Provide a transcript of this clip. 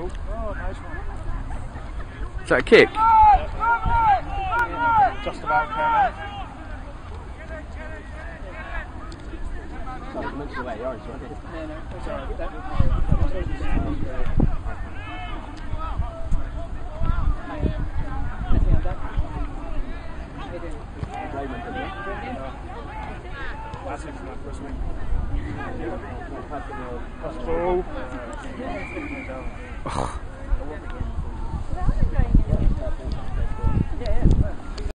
Oh, oh, nice one. Is that a kick? Just about Kermit. Sorry, much the way yours, wasn't it? No, no, it's alright. That was Raymond, didn't it? That's it for my first win. Patrick 好。